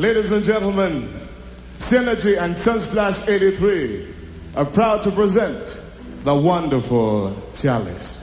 Ladies and gentlemen, Synergy and Sunsplash 83 are proud to present the wonderful Chalice.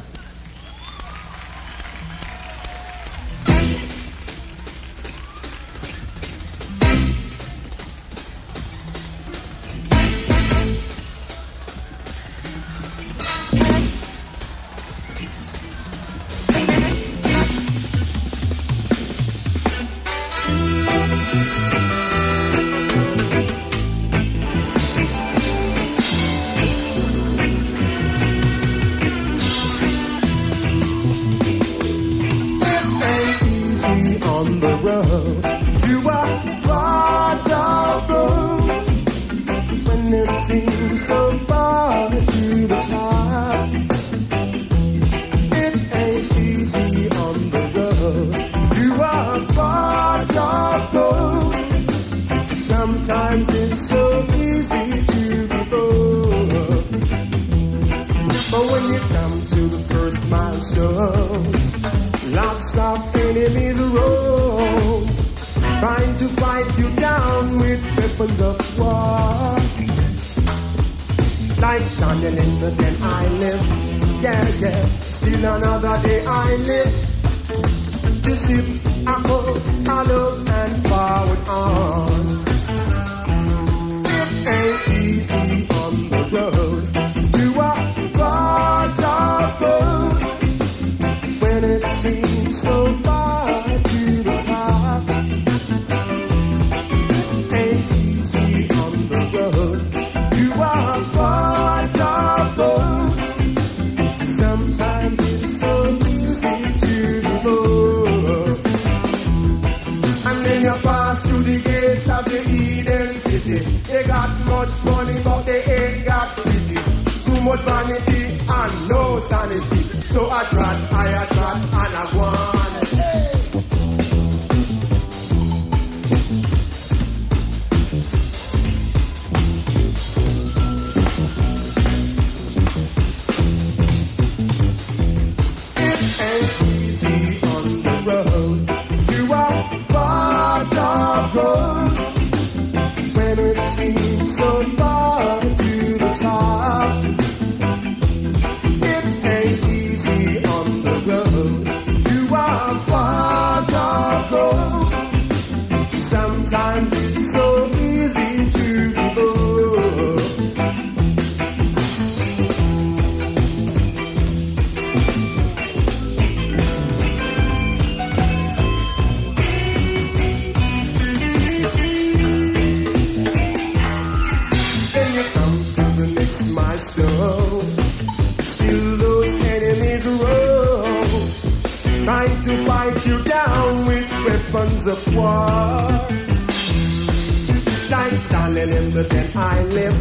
I live.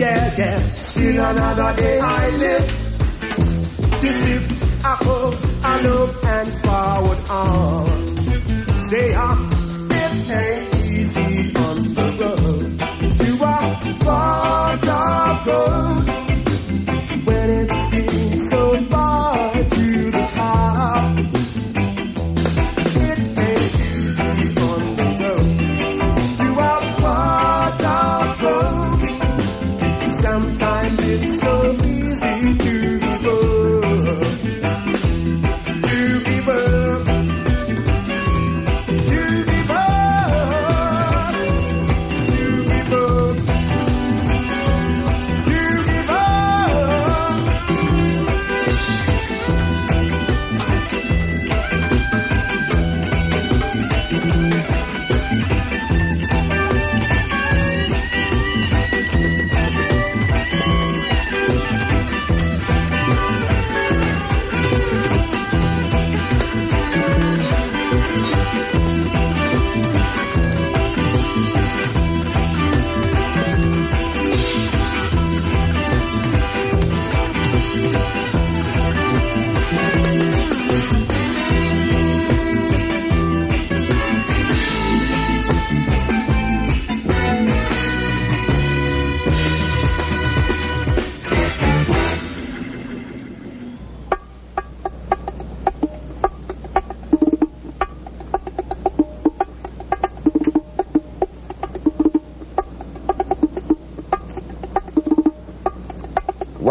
Yeah, yeah. Still another day I live. To sip, I hope, I look and forward on. Say, ah, it ain't easy on the road.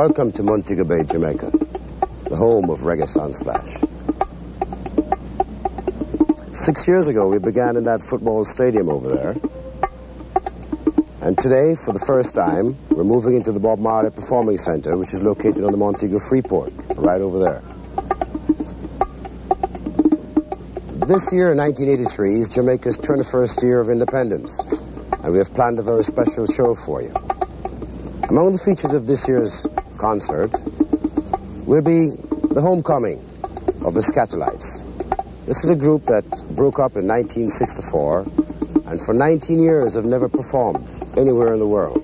Welcome to Montego Bay, Jamaica, the home of Reggae Sunsplash. Six years ago, we began in that football stadium over there. And today, for the first time, we're moving into the Bob Marley Performing Center, which is located on the Montego Freeport, right over there. This year, 1983, is Jamaica's 21st year of independence, and we have planned a very special show for you. Among the features of this year's concert will be the homecoming of the Skatalites. This is a group that broke up in 1964 and for 19 years have never performed anywhere in the world.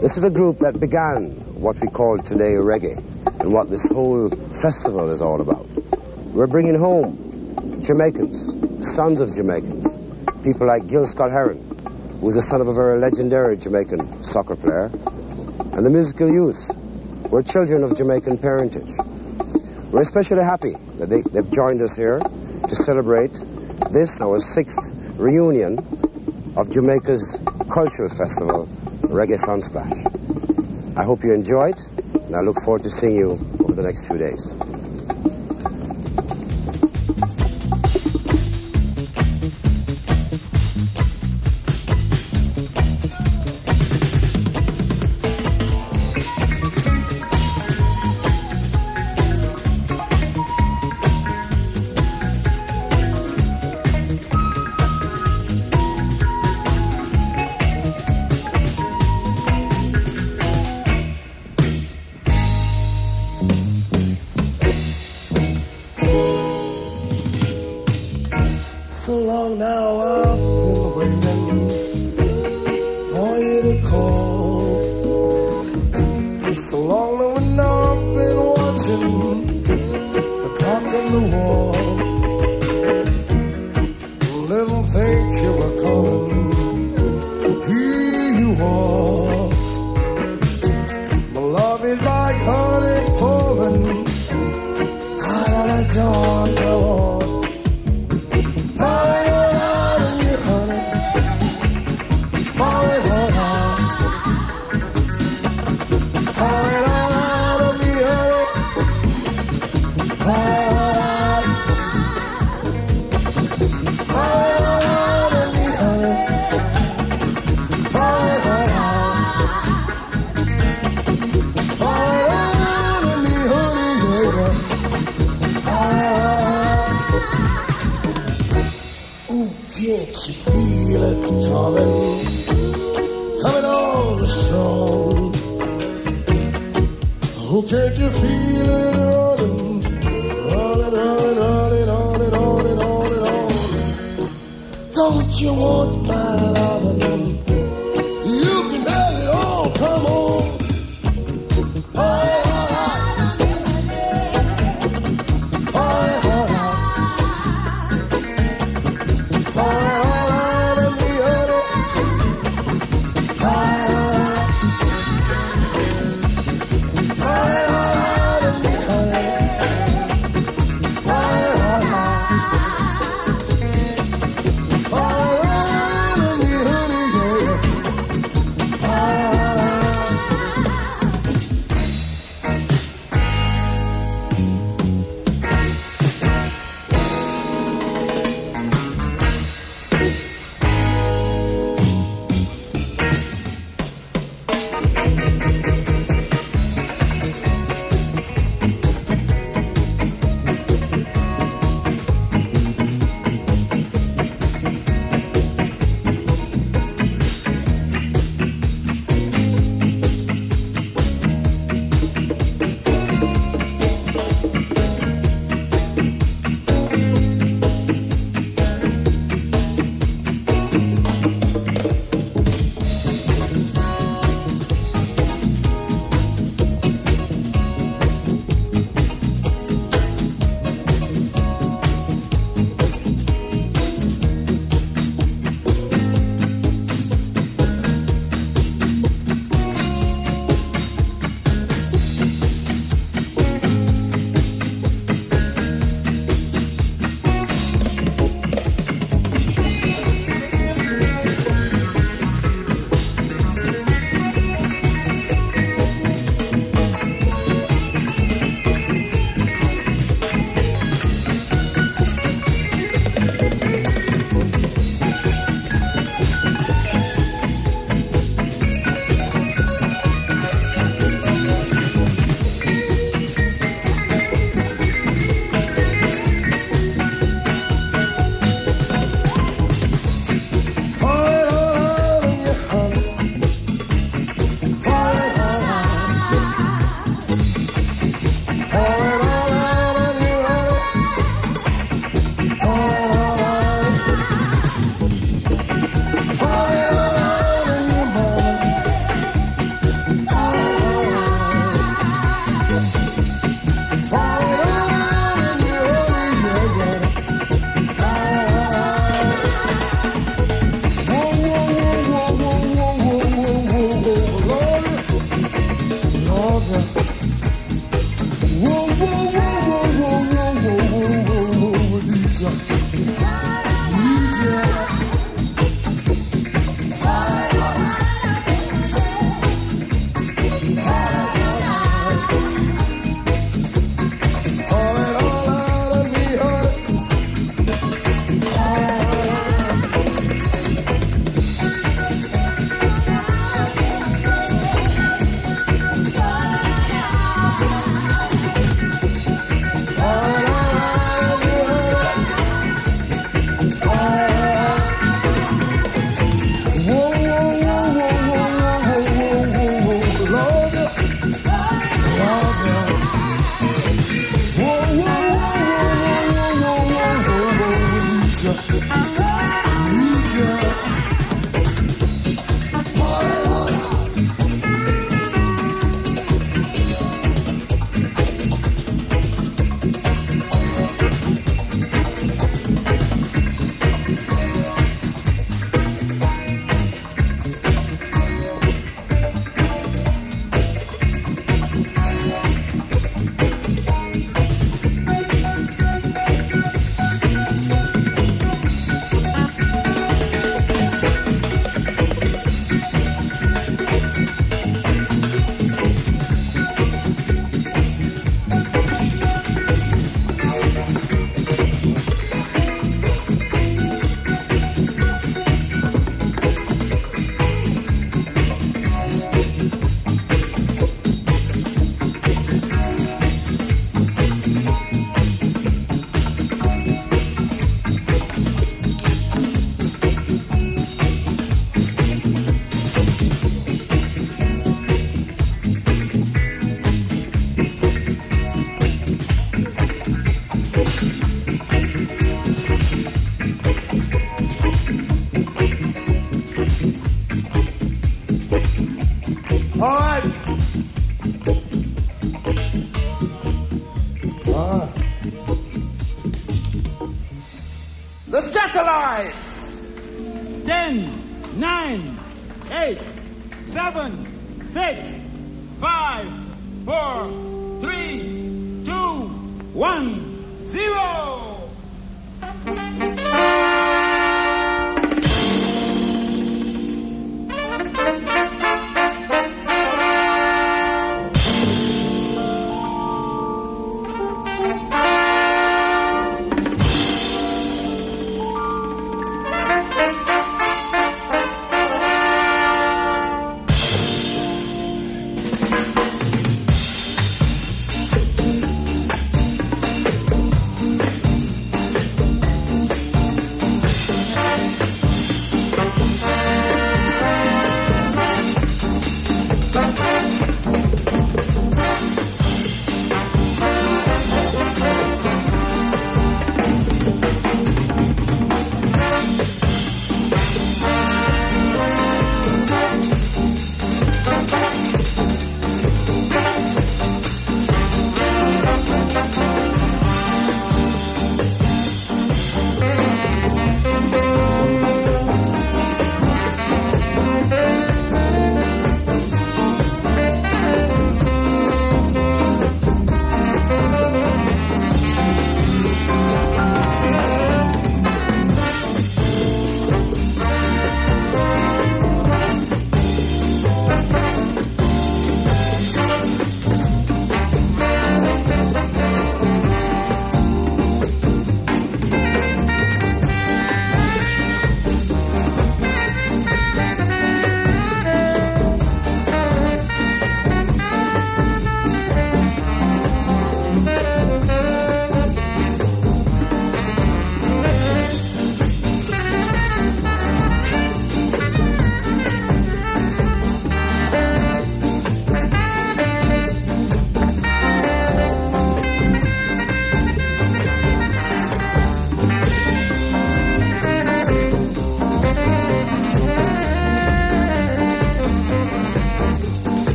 This is a group that began what we call today reggae and what this whole festival is all about. We're bringing home Jamaicans, sons of Jamaicans, people like Gil Scott Heron, who was the son of a very legendary Jamaican soccer player, and the musical youth were children of Jamaican parentage. We're especially happy that they, they've joined us here to celebrate this, our sixth reunion of Jamaica's cultural festival, Reggae Sunsplash. I hope you enjoyed, and I look forward to seeing you over the next few days.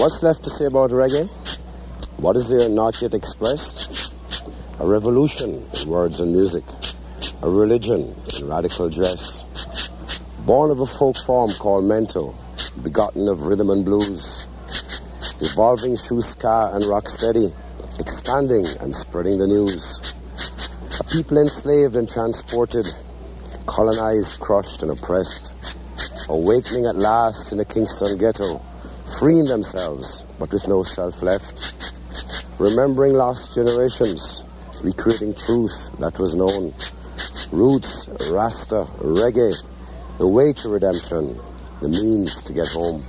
What's left to say about reggae? What is there not yet expressed? A revolution in words and music, a religion in radical dress. Born of a folk form called mento, begotten of rhythm and blues, evolving through ska and rocksteady, expanding and spreading the news. A people enslaved and transported, colonized, crushed and oppressed, awakening at last in a Kingston ghetto, freeing themselves, but with no self left, remembering lost generations, recreating truth that was known. Roots, Rasta, reggae, the way to redemption, the means to get home.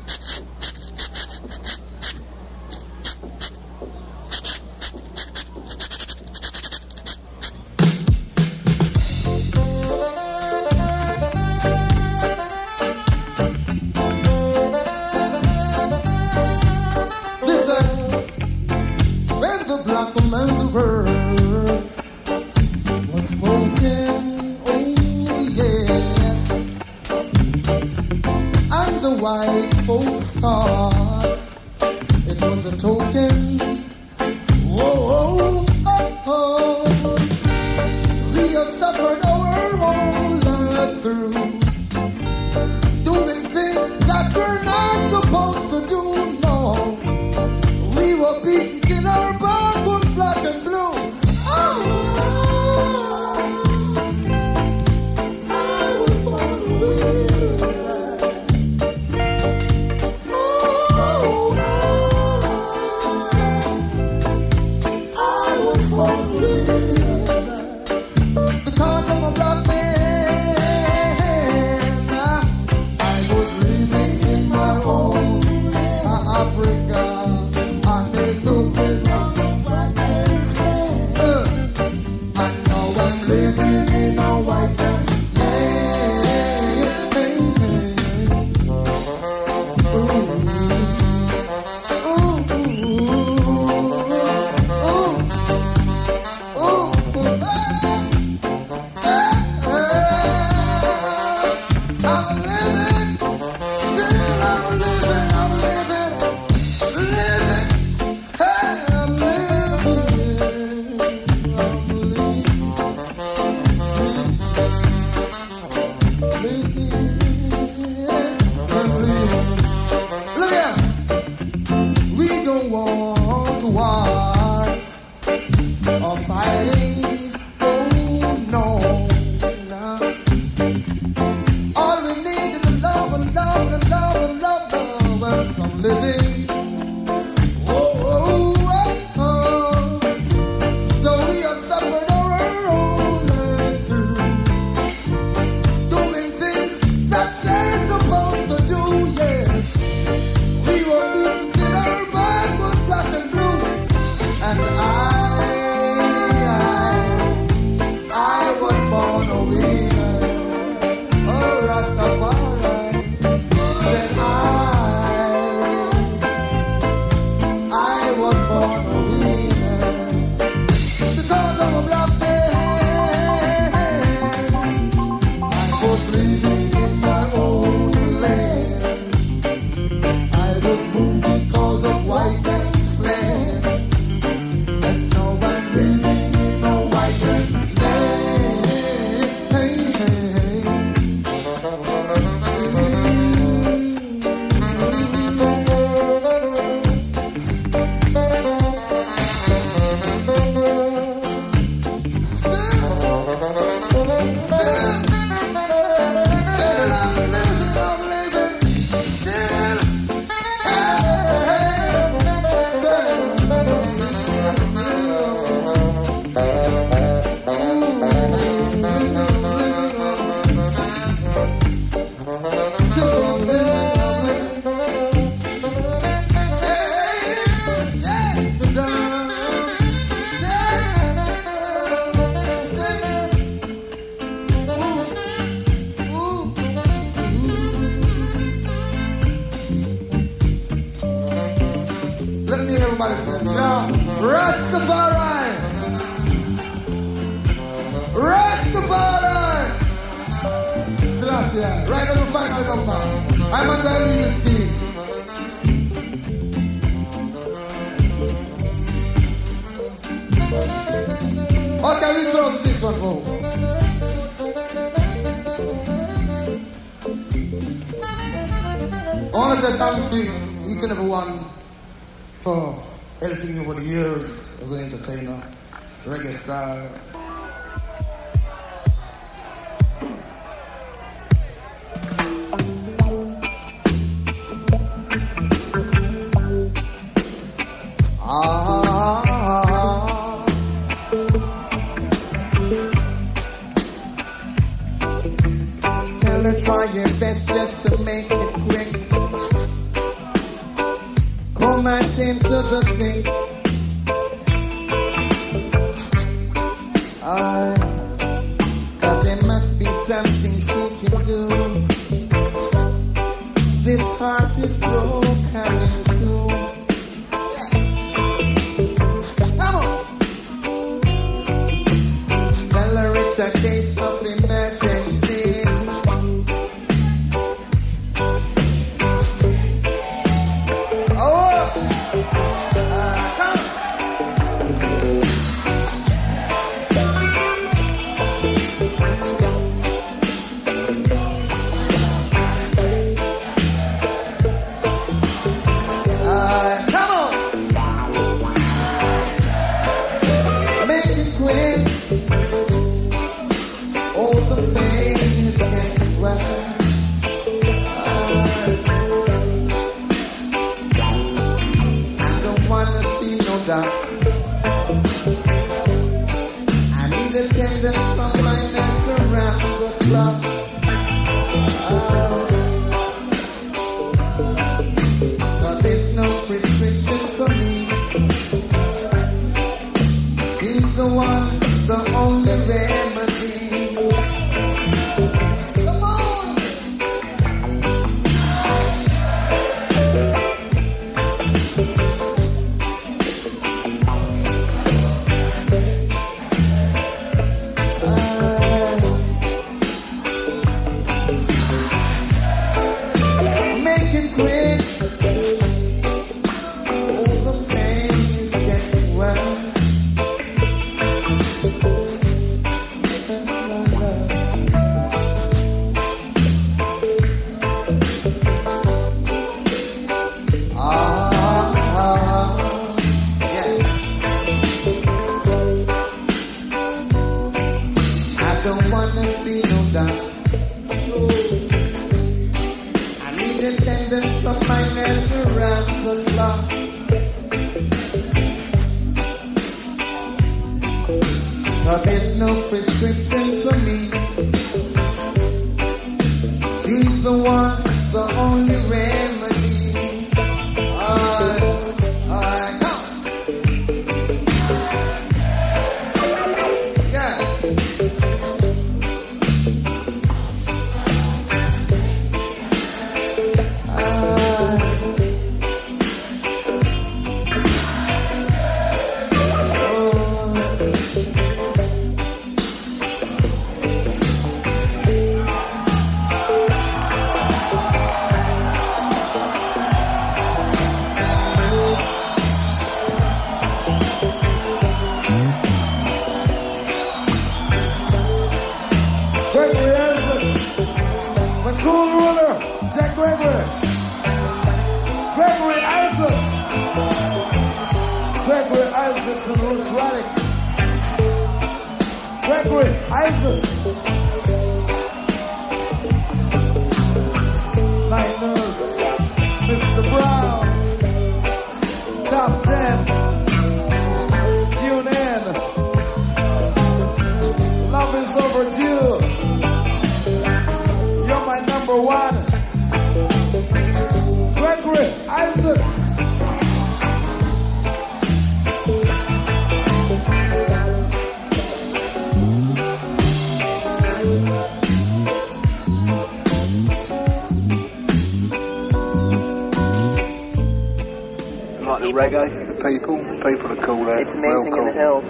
reggae, the people, the people are cool there. It's amazing cool. in the hills.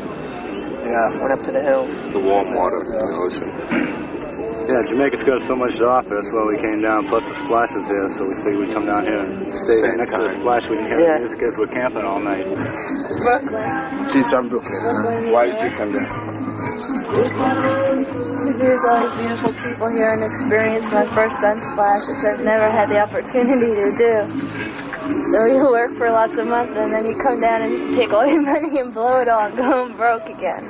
Yeah. Went up to the hills. The warm water, yeah. the ocean. Yeah, Jamaica's got so much to offer. That's why we came down. Plus, the splashes here, so we figured we'd come down here and stay Same next time. to the splash. We can hear yeah. the music as we're camping all night. Brooklyn. She's from Brooklyn. Brooklyn. Why did you come down? The beautiful people here and experience my first sunsplash, which I've never had the opportunity to do. So you work for lots of months and then you come down and take all your money and blow it all and go home broke again.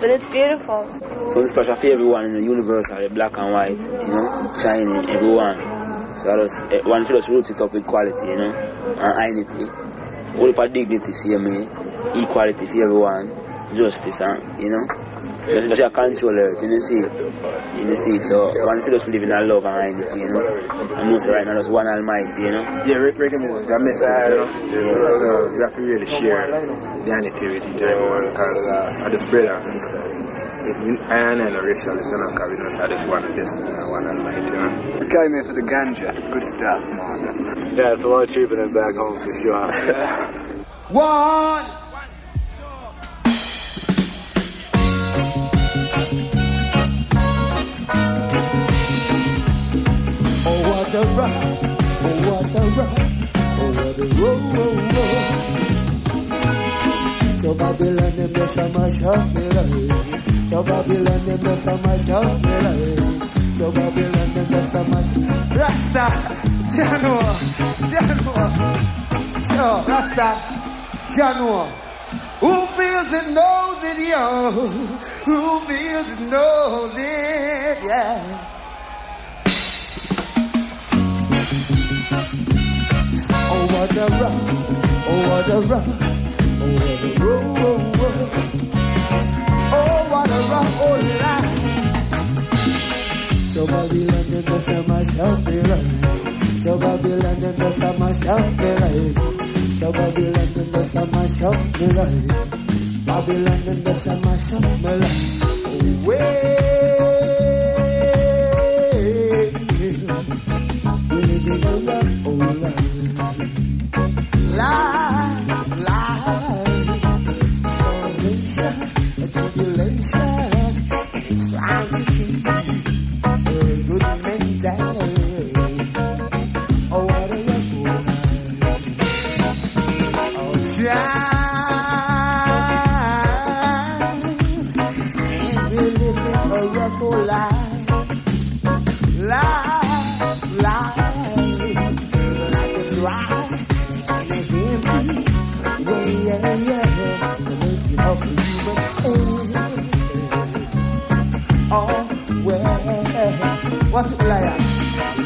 But it's beautiful. Sunsplash for everyone in the universe, the black and white, you know, shining, everyone. So I just, eh, one should just roots it up with quality, you know, and dignity. All about dignity, see me, equality for everyone, justice, and, you know. Just, just a controller, you know, see it. You know, see it. So one should just live in that love and dignity, you know. And know, so right now, there's one almighty, you know. Yeah, Rick Reagan is a message, you know. So we have to really share the unity with each everyone because uh, are just brother and sister. If we, I and I know racial, it's not because we know so this one destiny and one almighty, you know. We came here for the ganja. Good stuff, man. Yeah, it's a lot cheaper than back home for sure. One. Oh, what a rock. Oh, what a roll. So Babylon, them just a mash. So Babylon, them just a mash. So Babylon, them just a Rasta. Jano. Jano. Joe. Rasta. Jano. Who feels it knows it, yo. Who feels it knows it, yeah. What a rock. Oh, what a rock. Oh, what a roll, roll, roll. Oh, what a rock, oh, life. So Babylon, just a mash up me life. So Babylon, just a mash up me life. So Babylon, just a mash up me life. Babylon, them just a mash up me life. Oh, live in oh, life.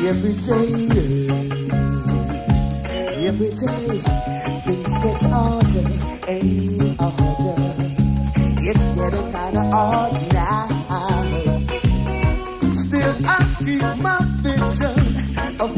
Every day, every day, things get harder and harder. It's getting kinda hard now. Still, I keep my vision Of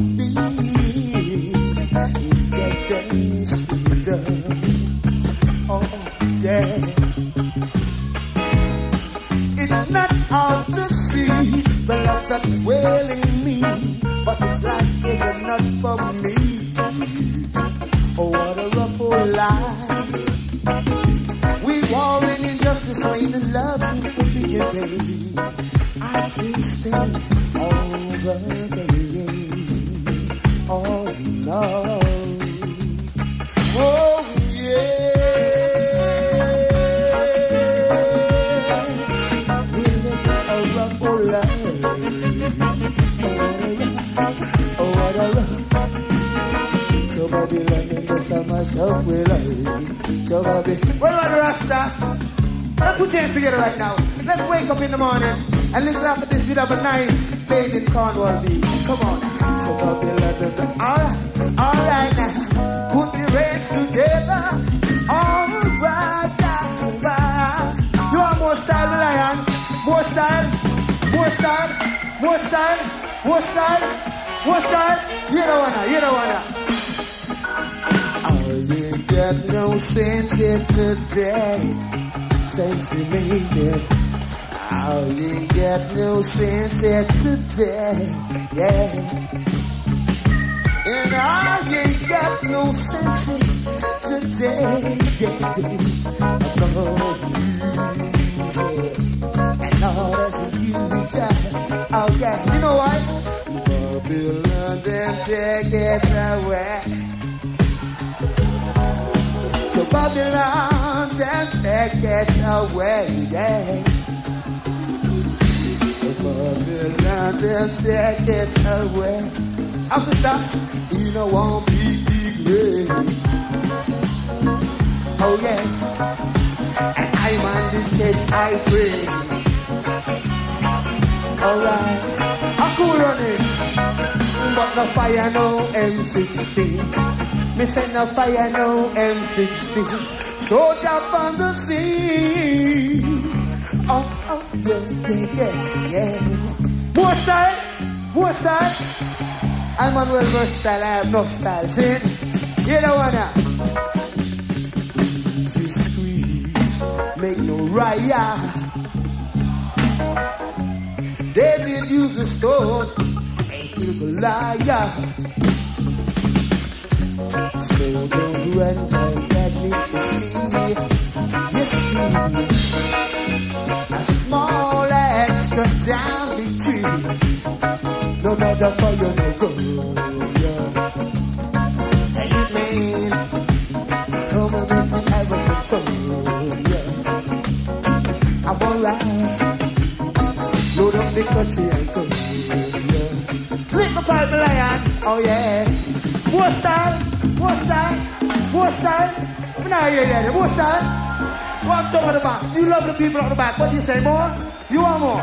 fire, no M16. Me say no fire, no M16. Soldier on the scene. Oh, oh, yeah, yeah, yeah. More style, more style. I'm on well versatile, I have no style. See? You know what now? Easy squeeze, make no riot. David used a stone killed Goliath. So don't run to that Mississippi. You see, a small axe cut down the tree. No matter for you, no good. Yeah. Hey man, come and make me have some fun. Yeah. I'm alright. Load up the country and come. Pipe, lion. Oh yeah. More style, more style, more style. Now you hear that. More style. What I'm talking about. You love the people on the back. What do you say? More? You want more?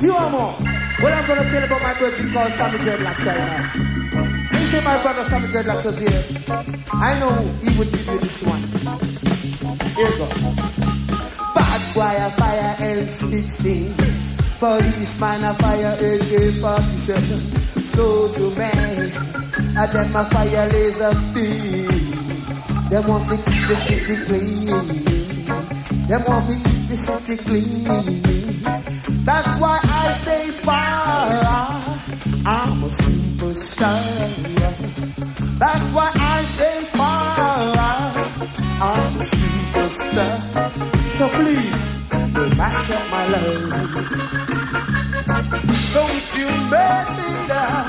You want more? Well, I'm to tell you about my virgin called Sammy Dreadlocks right now. My brother Sammy Dreadlocks was here. I know who he would give you this one. Here you go. Bad wire, fire M16. Policeman a fire AK-47. Soldier man, a them a fire laser beam. They want to keep the city clean. They want to keep the city clean. That's why I stay fire. I'm a superstar. That's why I stay fire. I'm a superstar. So please, don't mash up my life. Don't you mess it up.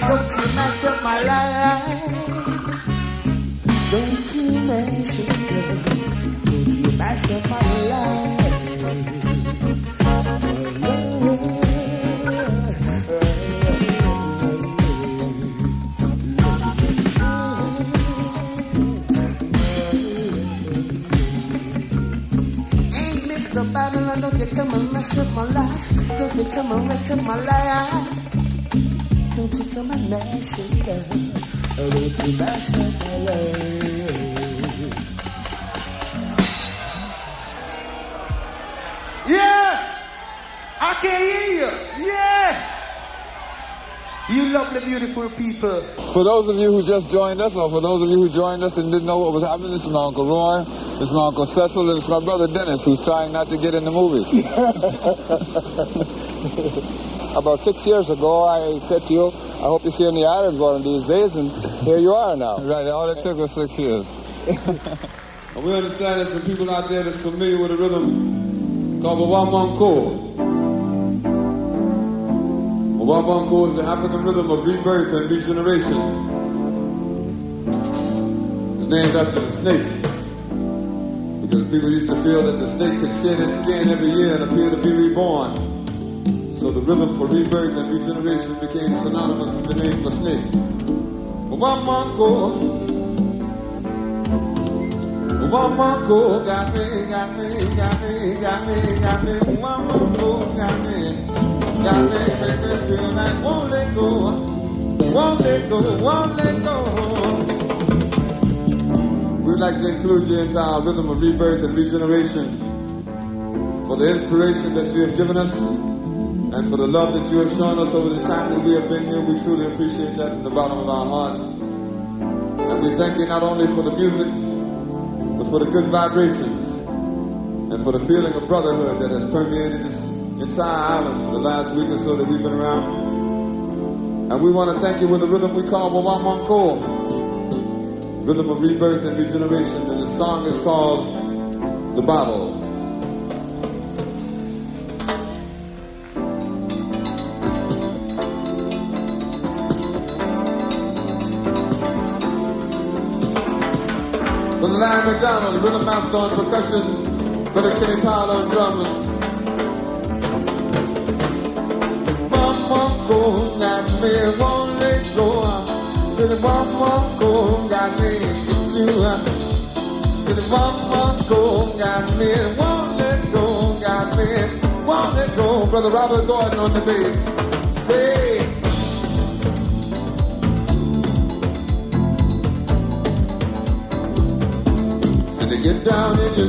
Don't you mess up my life. Don't you mess it up. Don't you mess up my life. Babylon, don't you come and mess up my life. Don't you come and wreck up my life. Don't you come and mess it up. Oh, Don't you mess up my life. Yeah! I can hear you. Yeah! You lovely, beautiful people. For those of you who just joined us, or for those of you who joined us and didn't know what was happening, this is my Uncle Roy, this is my Uncle Cecil, and it's my brother Dennis, who's trying not to get in the movie. About six years ago, I said to you, I hope you see you in the islands one of these days, and here you are now. Right, all it took was six years. and we understand there's some people out there that's familiar with the rhythm called Wawamanko. Wawamanko is the African rhythm of rebirth and regeneration. It's named after the snake. Because people used to feel that the snake could shed its skin every year and appear to be reborn. So the rhythm for rebirth and regeneration became synonymous with the name the snake. Wawamanko. Wawamanko got me, got me, got me, got me, got me. Wawamanko got me. Got me, make me feel like won't let go. Won't let go, won't let go. We'd like to include you into our rhythm of rebirth and regeneration for the inspiration that you have given us and for the love that you have shown us over the time that we have been here. We truly appreciate that from the bottom of our hearts. And we thank you not only for the music, but for the good vibrations and for the feeling of brotherhood that has permeated this entire island for the last week or so that we've been around. And we want to thank you with a rhythm we call Wawamanko, rhythm of rebirth and regeneration. And the song is called The Bottle. Larry McDonald, rhythm master on percussion, the Kenny Powell on drums. Go got me, won't let go. Said one one go got me, get you. Said one one go got me, won't let go, got me, won't let go. Brother Robert Gordon on the bass. Say. Said to get down in you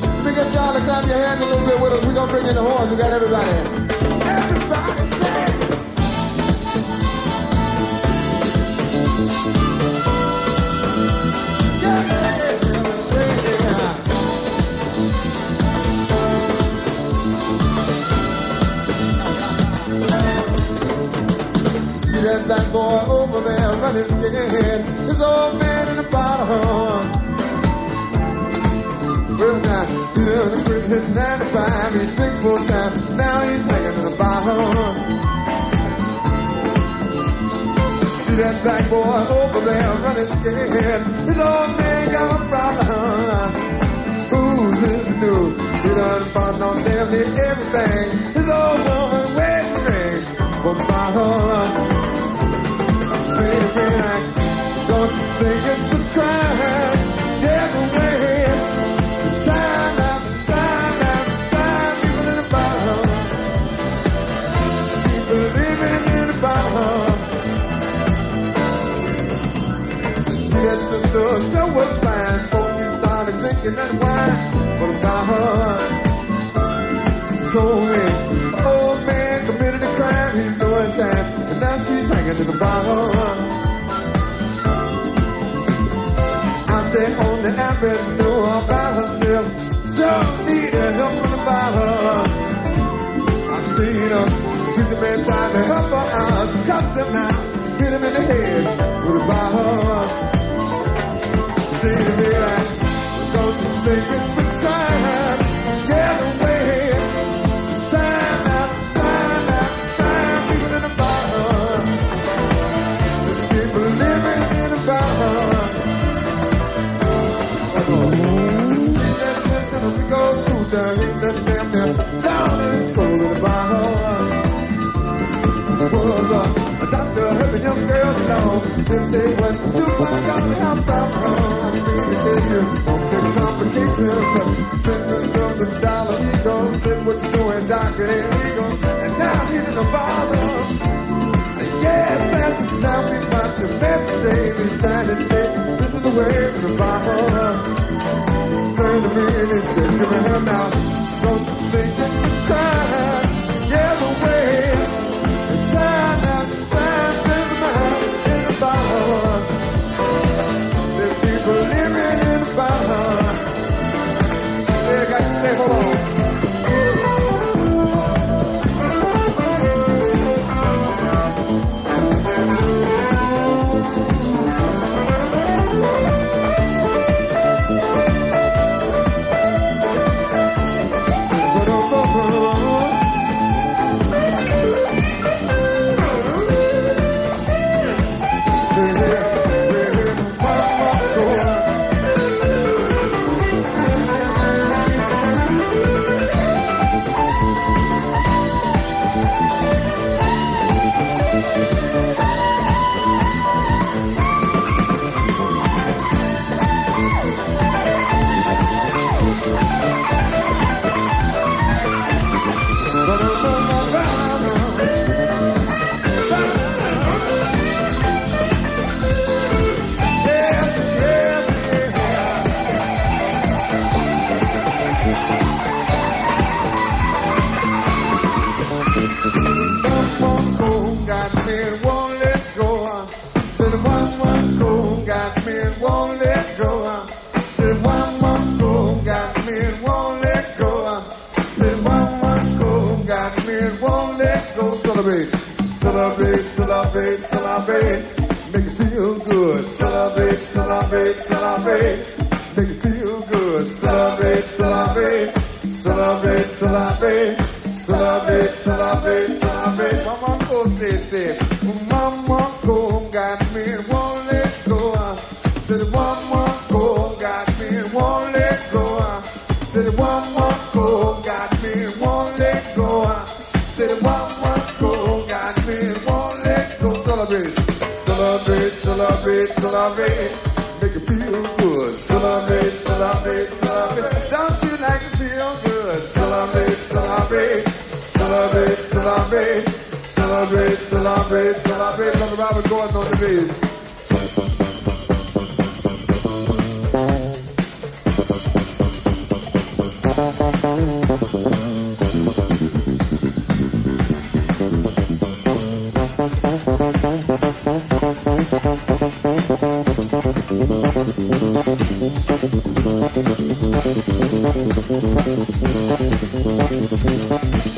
Get y'all to clap your hands a little bit with us. We're gonna bring in the horns. We got everybody. Everybody say. See that black boy over there running scared. His old man in the bottom. Well, now, he done quit his 95. He drinks full time. Now he's hanging in the bottom. See that black boy over there running scared. His old man got a problem. Who's his new? He done found on damn near everything. His old woman wedding ring from bottom. Say it again, don't you think it's that sister, so was fine. Folks, she started drinking that wine the bottom. She told me, old man committed a crime, he's doing time, and now she's hanging in the bottom. Out there on the avenue all by herself, so need a help in the bottom. I seen her, preacher man trying to help her out, she cussed him out, hit him in the head with a bottle. See me like, don't you think it's Symptoms of the dollar ego. Said what you doing, doc, legal. And now he's in the bottom. Say yes, and now we watch him every day. He's trying to take this is the way to me and he give hell now. celebrate, make you feel good. Celebrate, celebrate, celebrate. Celebrate, celebrate, celebrate, celebrate, celebrate. Brother Robert Gordon on the bass.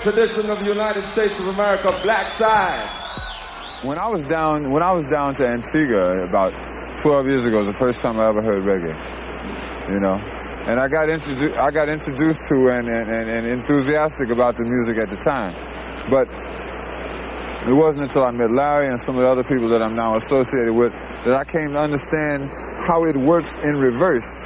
tradition of the United States of America, Black Side. When I was down, when I was down to Antigua about 12 years ago, was the first time I ever heard reggae. You know, and I got introduced, I got introduced to and, and, and, and enthusiastic about the music at the time, but it wasn't until I met Larry and some of the other people that I'm now associated with that I came to understand how it works in reverse.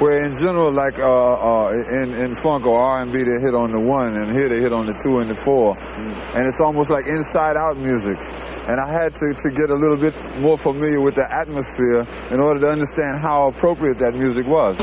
Where in general, like uh, uh, in in funk or R&B, they hit on the one, and here they hit on the two and the four, and it's almost like inside out music. And I had to, to get a little bit more familiar with the atmosphere in order to understand how appropriate that music was.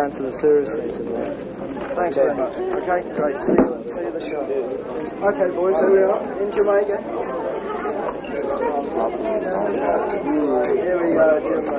down the serious things in life. Thanks very much. Okay, great. See you, see you the show. Okay, boys, here we are in Jamaica. Here we are, Jim.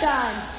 time.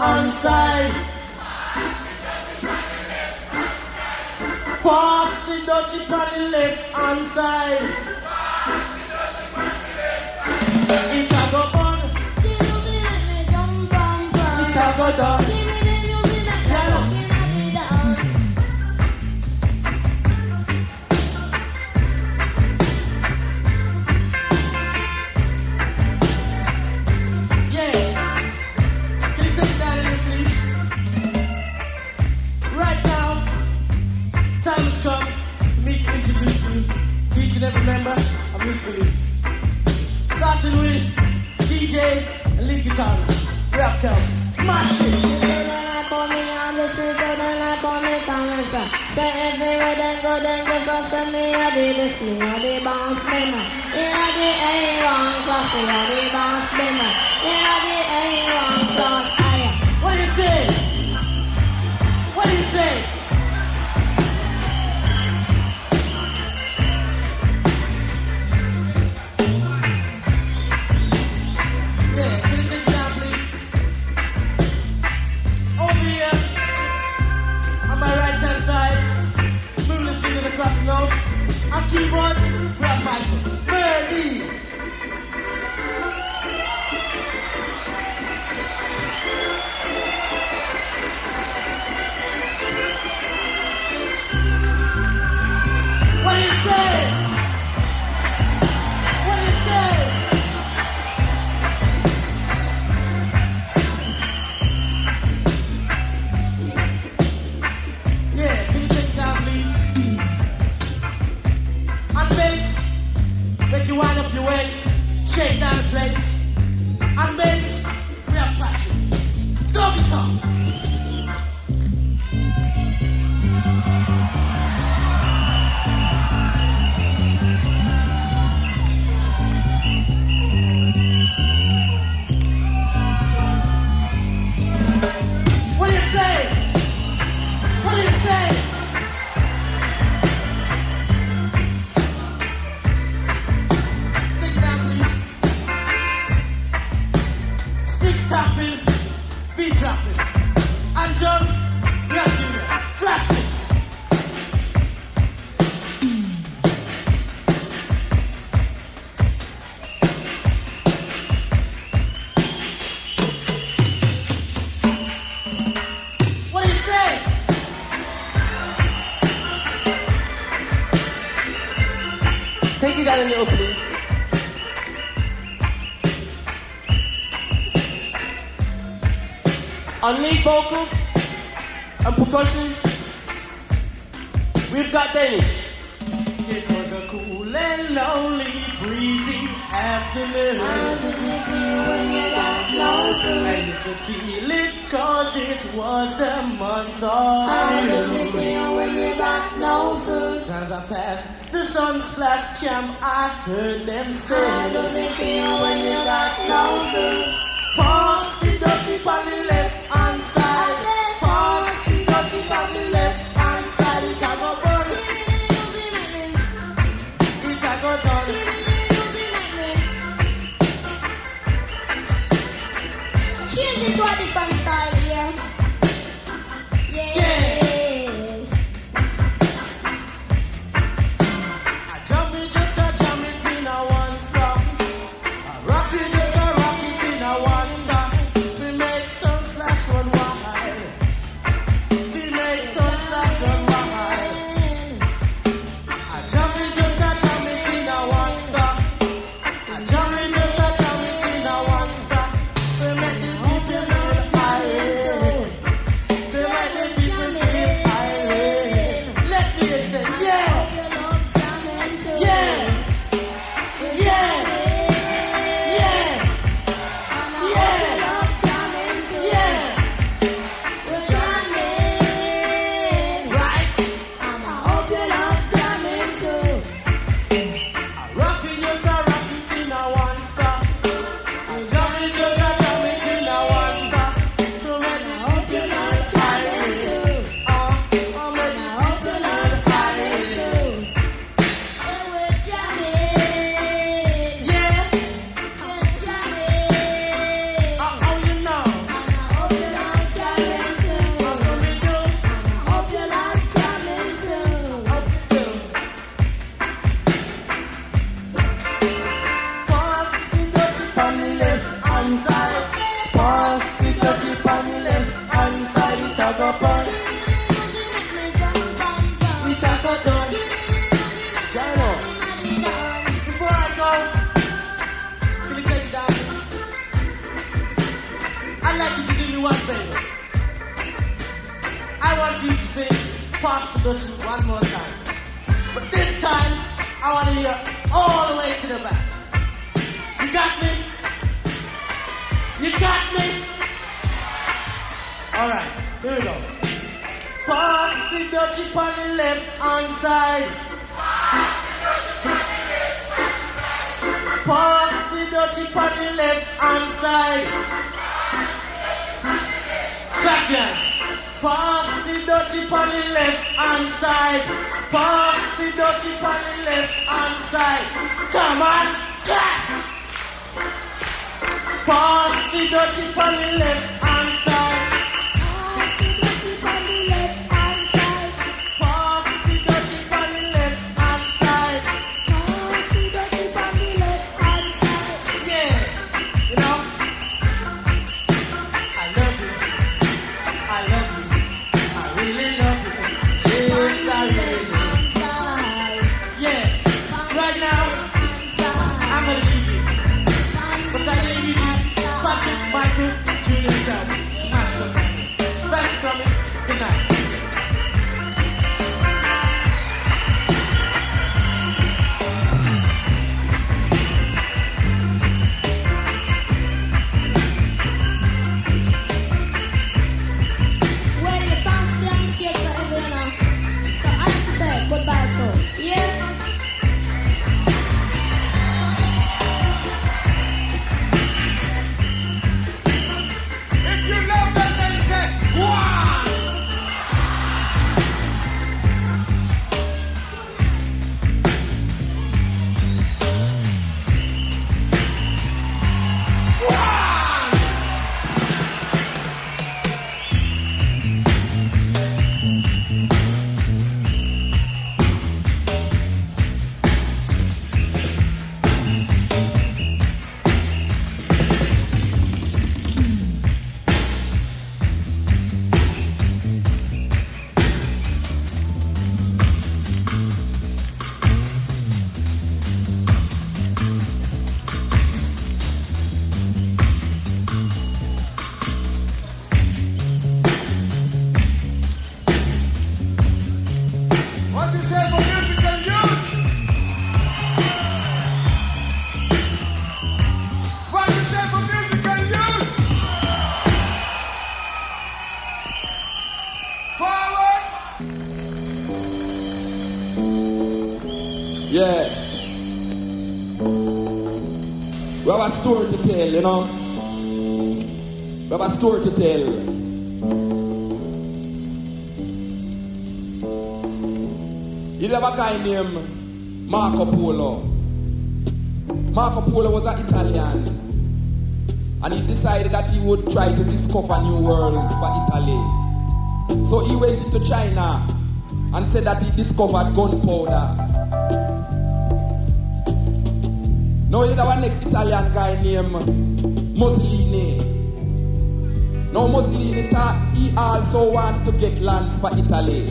onside. Pass the dutchie on the left hand side. lead vocals and percussion, we've got Dennis. It was a cool and lonely, breezy afternoon. How does it feel when you got lonely? And you could feel it cause it was the month of How June. Does it feel when you got no food? As I passed the sun splashed camp, I heard them say. How does it feel when you got no food? Pass the dutchie on left. Dutchie on the left hand side. Champion. Pass the dutchie on the left hand side. Pass the dutchie on the left hand side. Come on, clap. Pass the dutchie on the left a story to tell, you know. We have a story to tell. You have a guy named Marco Polo. Marco Polo was an Italian. And he decided that he would try to discover new worlds for Italy. So he went into China and said that he discovered gunpowder. You next Italian guy named Mussolini. Now Mussolini he also wanted to get lands for Italy.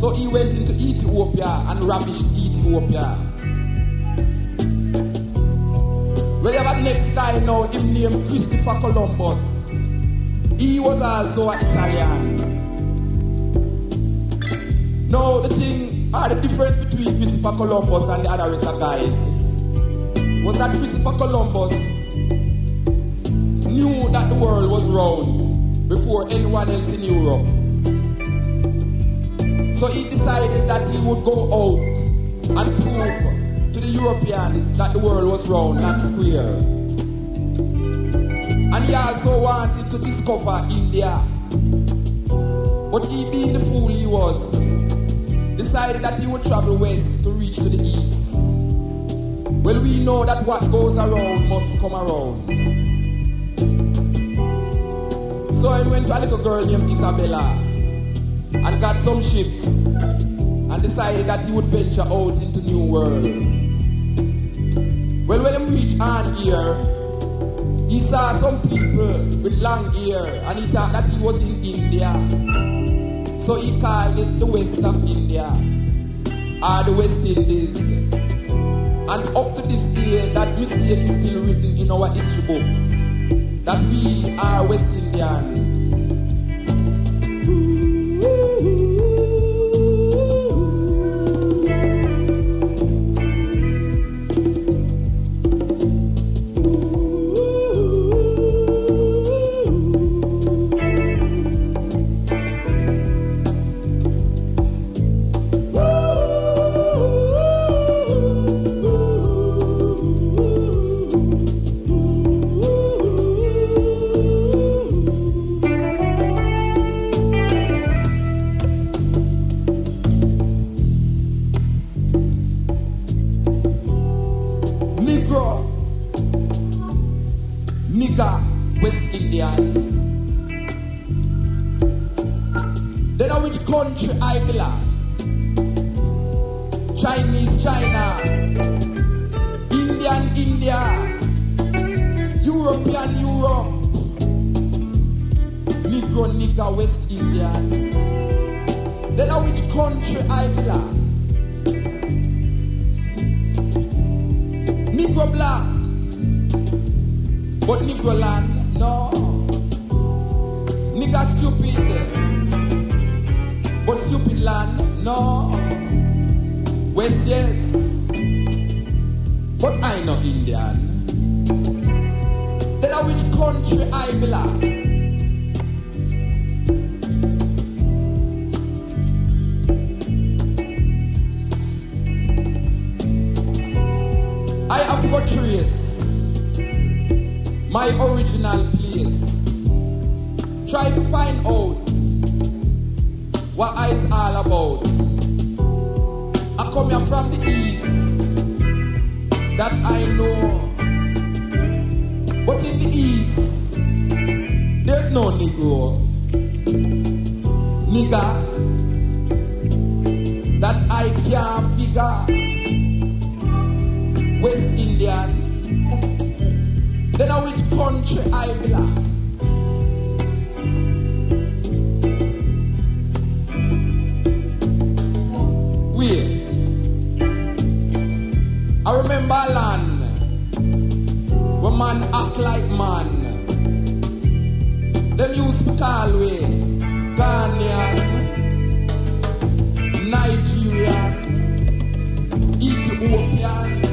So he went into Ethiopia and ravished Ethiopia. You have a next guy now, him named Christopher Columbus. He was also an Italian. Now the thing, or the difference between Christopher Columbus and the other guys was that Christopher Columbus knew that the world was round before anyone else in Europe. So he decided that he would go out and prove to the Europeans that the world was round, not square. And he also wanted to discover India. But he, being the fool he was, decided that he would travel west to reach to the east. Well, we know that what goes around must come around. So I went to a little girl named Isabella and got some ships and decided that he would venture out into new world. Well, when he reached on here, he saw some people with long hair and he thought that he was in India. So he called it the West of India or the West Indies. And up to this day, that mistake is still written in our history books that we are West Indians. No Negro. Nigga that I can't figure. West Indian. Then I which country I belong. Wait. I remember land where man act like man. To call we Ghanaian, Nigerian, Ethiopian.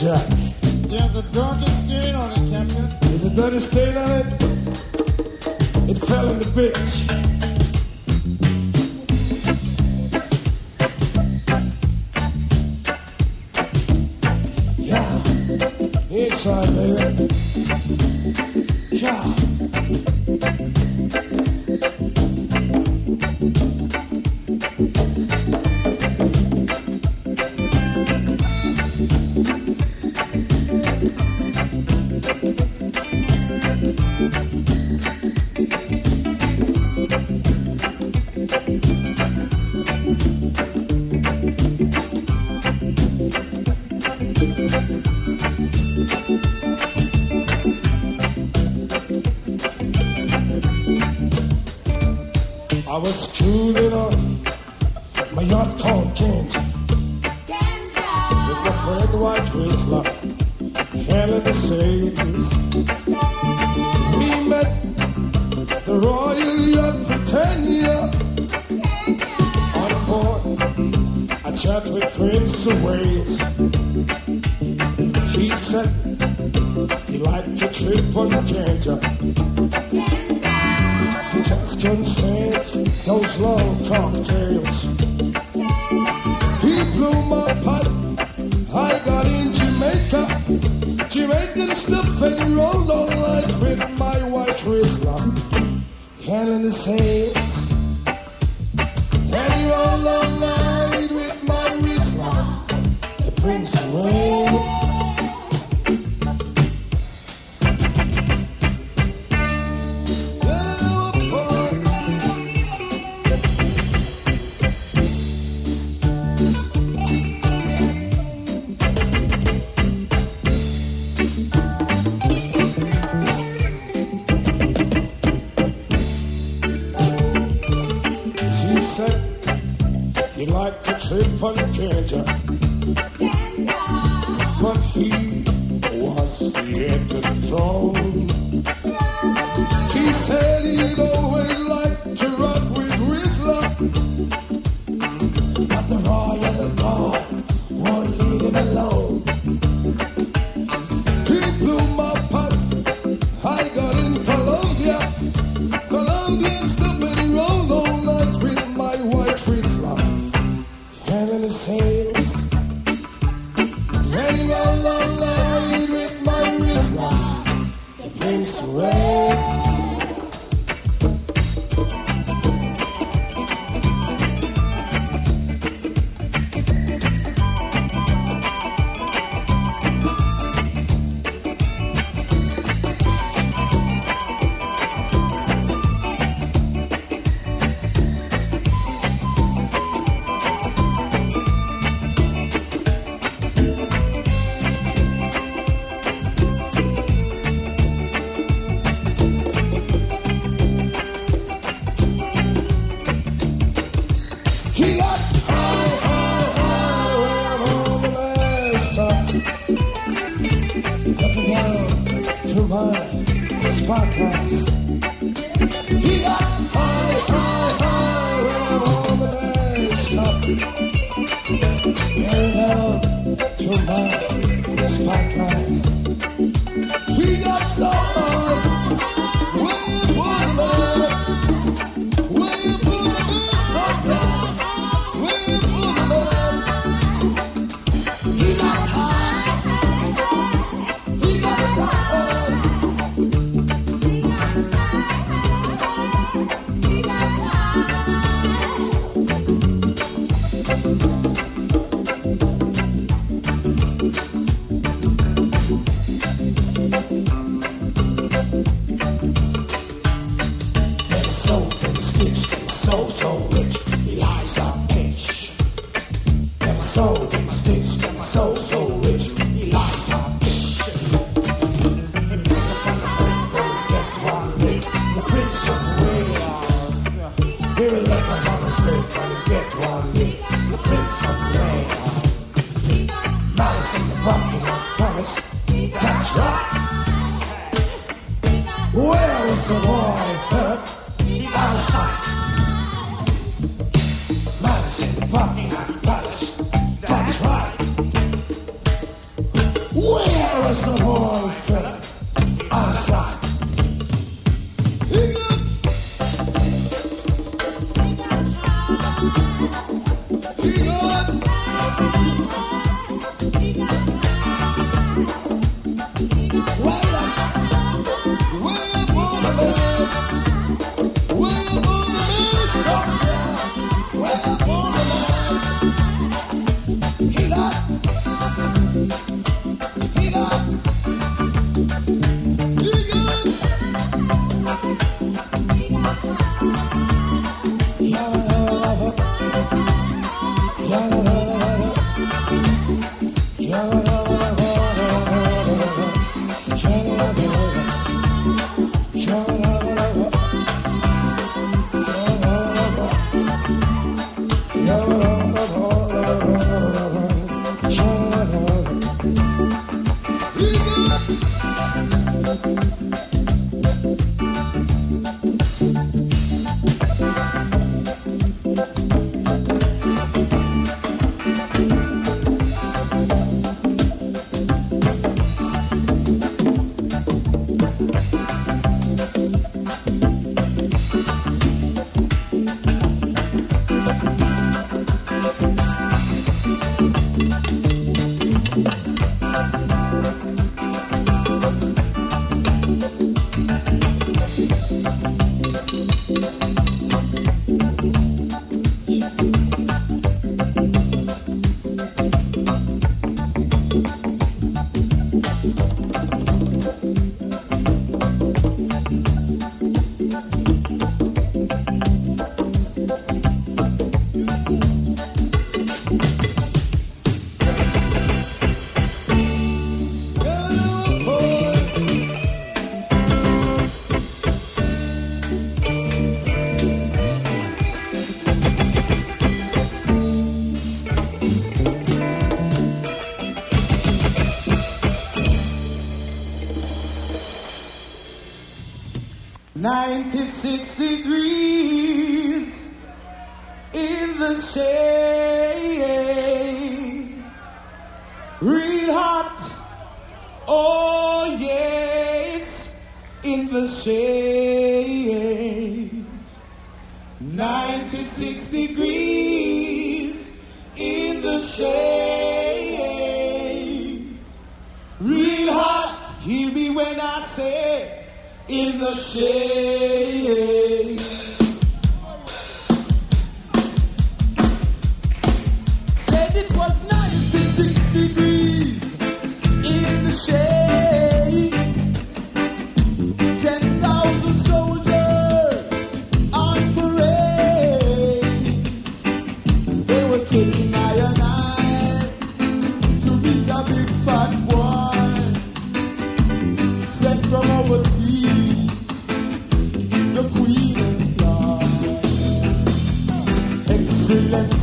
Hoist I was cruising on my yacht called Kansas. Kansas. With my friend White Whistler, handling the sails. We met the Royal Yacht Britannia. Kansas. On board, I chatted with Prince of Wales. He said he liked to trip on Kansas. Western stand those long cocktails. He blew my pipe, I got in Jamaica. Jamaican stuff and rolled on like with my white wristlock. Helen says, 96 degrees in the shade. Real hot, oh yes, in the shade. 96 degrees in the shade. Real hot, hear me when I say in the shade.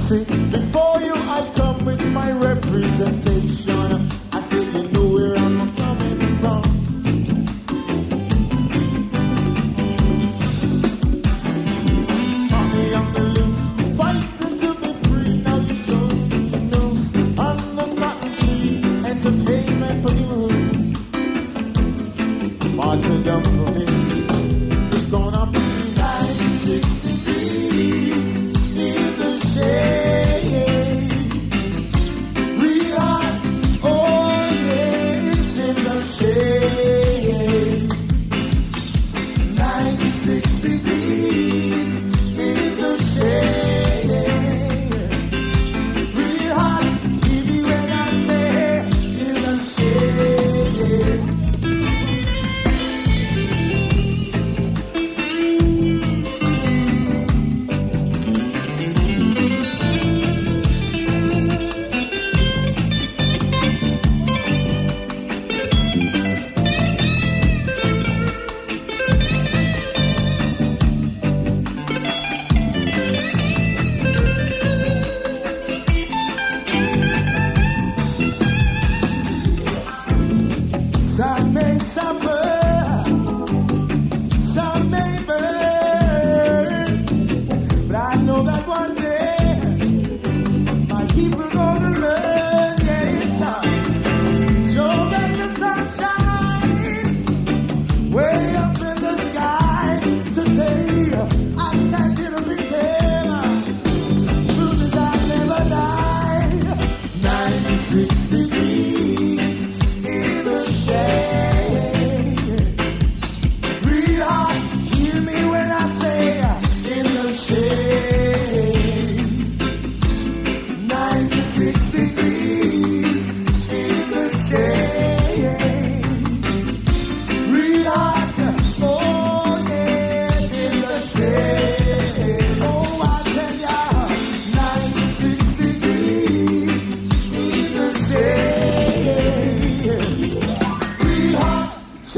Before you, I come with my representation.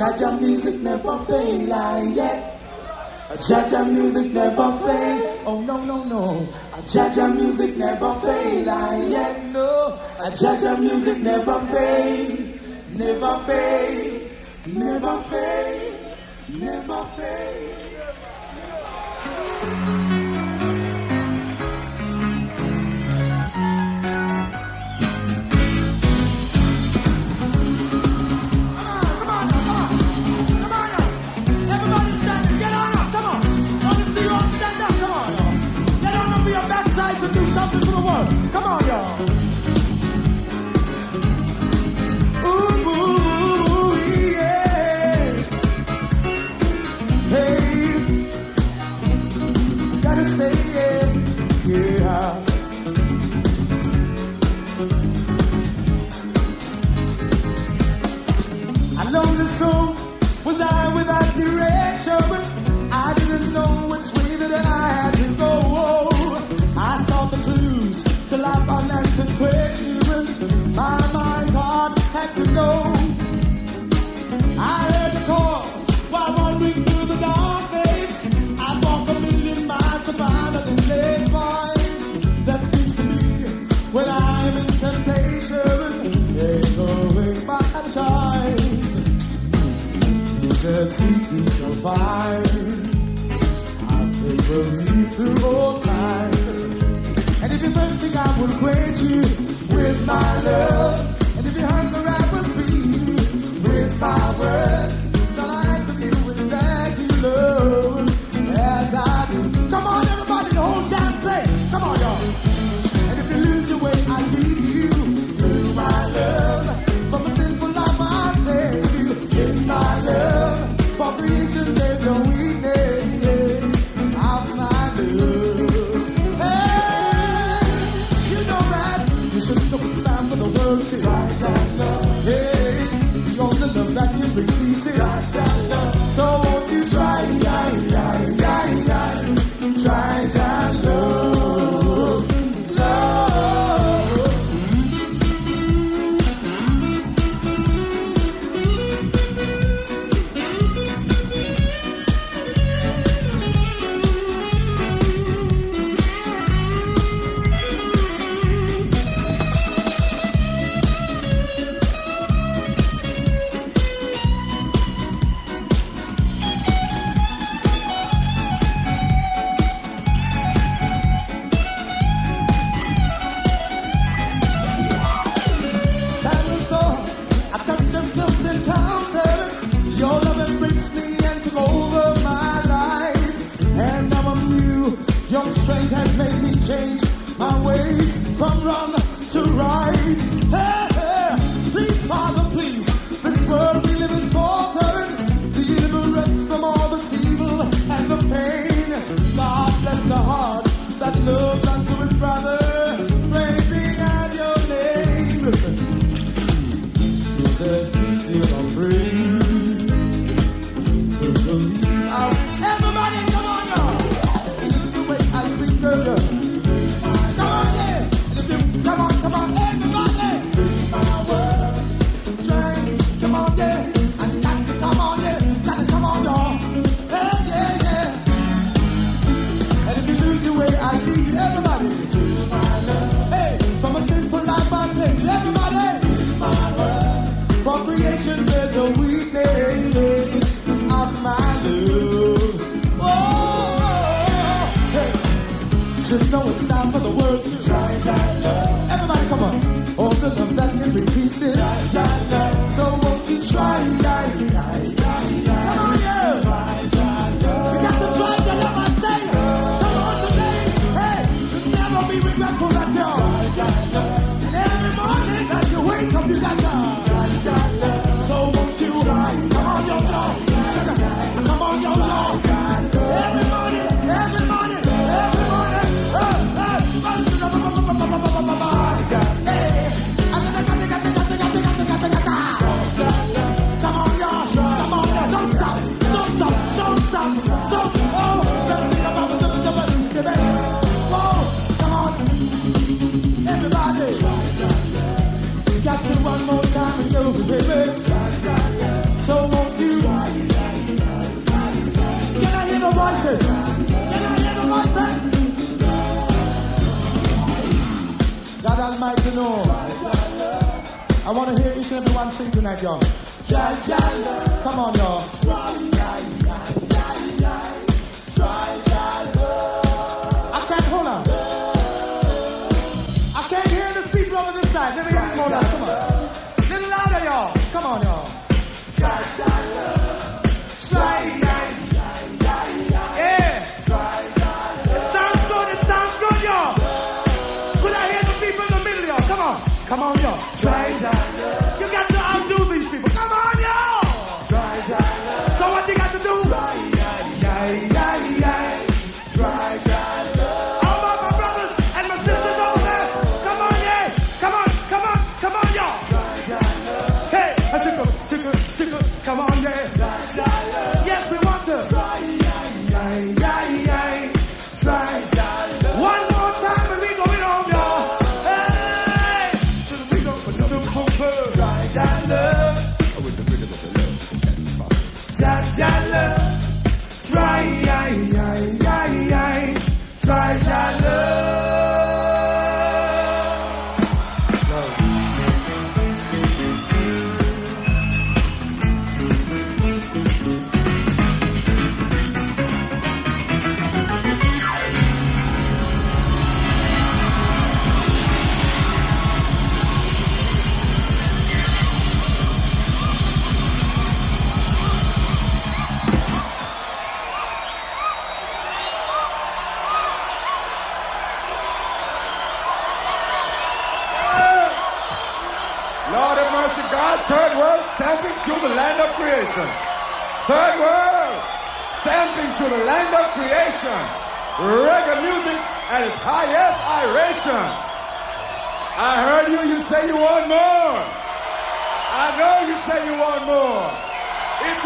Jaja music never fade like yet. Jaja music never fade. Oh no no no. Jaja music never fade like yet. No. Jaja music never fade. Never fade. Never fade. Never fade. the world. Come on, y'all. Ooh, ooh, ooh, yeah. Hey, gotta say yeah. I love this song. seek you shall find. I'll been with you through all time. And if you thirst think I will quench you with my love. And if you hunger, I will feed you with my word. Easy. Cha, cha.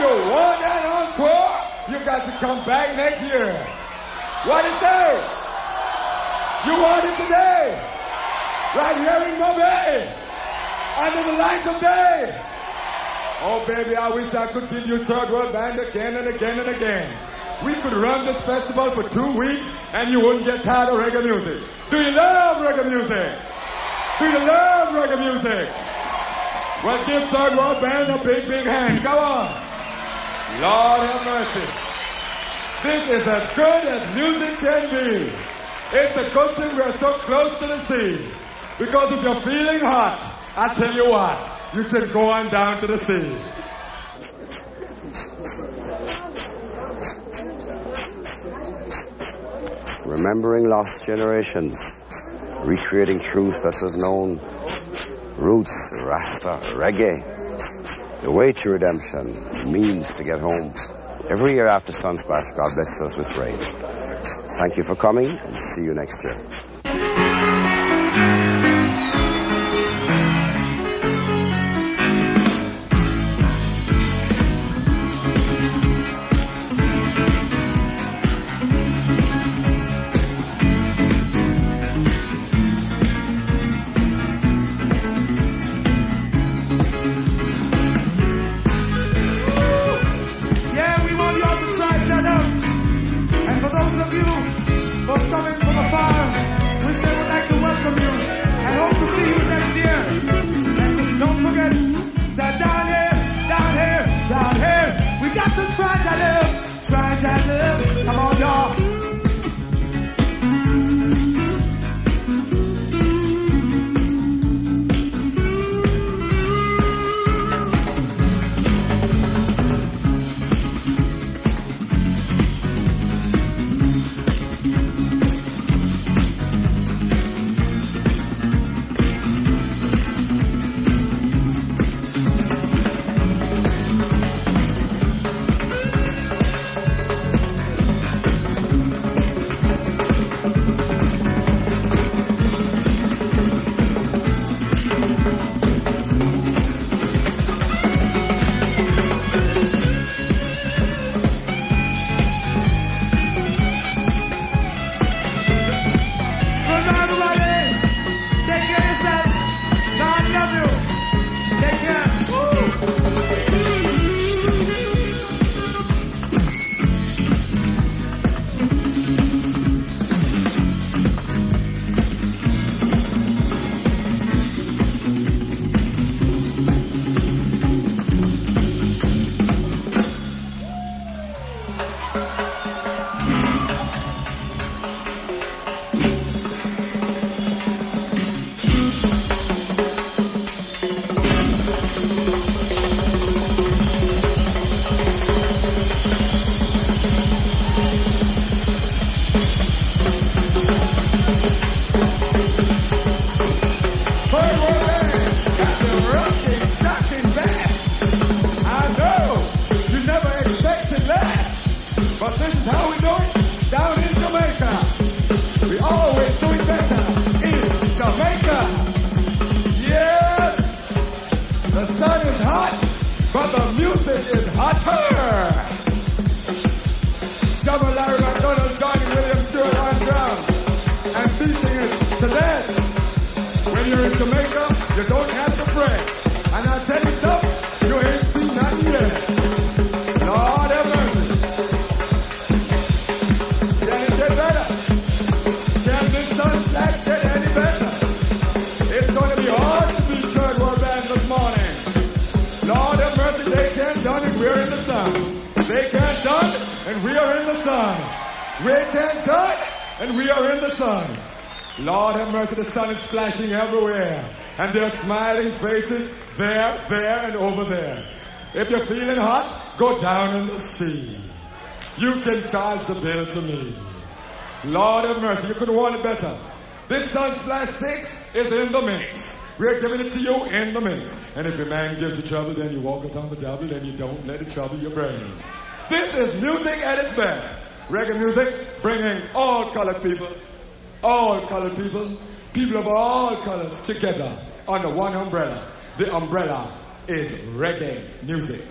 You want an encore, you got to come back next year. What is that? You want it today? Right here in Mo Bay. Under the light of day. Oh, baby, I wish I could give you Third World Band again and again and again. We could run this festival for two weeks and you wouldn't get tired of reggae music. Do you love reggae music? Do you love reggae music? Well, give Third World Band a big, big hand. Come on. Lord have mercy. This is as good as music can be. A good thing we're so close to the sea. Because if you're feeling hot, I tell you what, you can go on down to the sea. Remembering lost generations, recreating truth that was known, roots, rasta, reggae, the way to redemption, means to get home. Every year after Sunsplash, God blesses us with rain. Thank you for coming and see you next year. To try to live, try to live. flashing everywhere, and their smiling faces there, there, and over there. If you're feeling hot, go down in the sea. You can charge the bill to me. Lord have mercy, you could warn it better. This Sunsplash 6 is in the mix. We're giving it to you in the mix. And if your man gives you trouble, then you walk it on the double and you don't let it trouble your brain. This is music at its best. Reggae music bringing all colored people, all colored people, people of all colors together under one umbrella. The umbrella is reggae music.